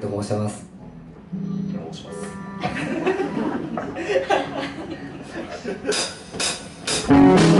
と申します。申します。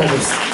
others.